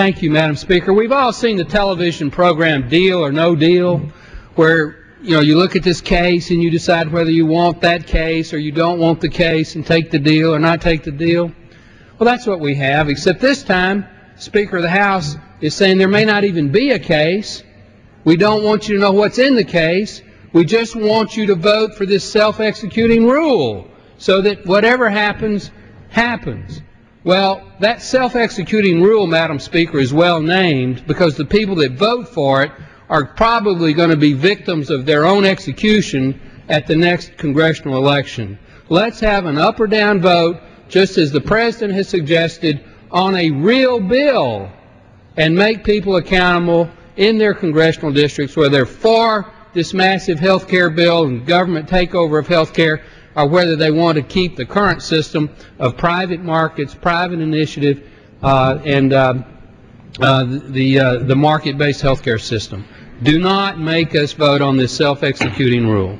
Thank you, Madam Speaker. We've all seen the television program Deal or No Deal, where you know you look at this case and you decide whether you want that case or you don't want the case and take the deal or not take the deal. Well, that's what we have, except this time, Speaker of the House is saying there may not even be a case. We don't want you to know what's in the case. We just want you to vote for this self-executing rule so that whatever happens, happens. Well, that self-executing rule, Madam Speaker, is well named because the people that vote for it are probably going to be victims of their own execution at the next congressional election. Let's have an up or down vote, just as the President has suggested, on a real bill and make people accountable in their congressional districts whether they're for this massive health care bill and government takeover of health care or whether they want to keep the current system of private markets, private initiative, uh, and uh, uh, the, uh, the market-based healthcare system. Do not make us vote on this self-executing rule.